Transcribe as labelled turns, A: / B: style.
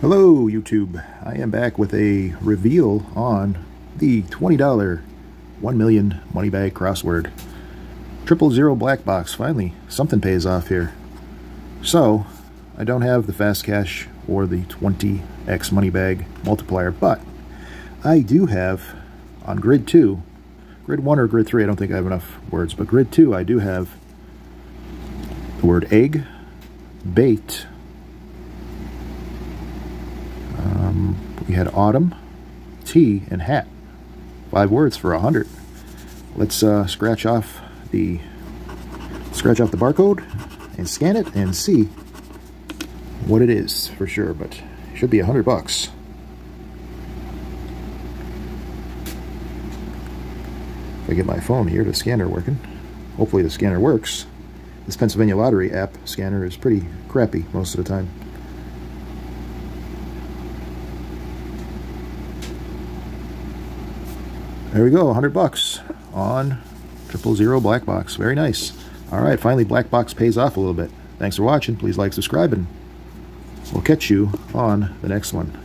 A: Hello YouTube, I am back with a reveal on the $20 1 million money bag crossword. Triple zero black box, finally something pays off here. So, I don't have the fast cash or the 20x money bag multiplier, but I do have on grid 2, grid 1 or grid 3, I don't think I have enough words, but grid 2 I do have the word egg, bait, we had autumn, tea, and hat. Five words for a hundred. Let's uh, scratch off the scratch off the barcode and scan it and see what it is for sure. But it should be a hundred bucks. If I get my phone here, the scanner working. Hopefully the scanner works. This Pennsylvania Lottery app scanner is pretty crappy most of the time. There we go, 100 bucks on triple zero black box. Very nice. All right, finally black box pays off a little bit. Thanks for watching. Please like, subscribe, and we'll catch you on the next one.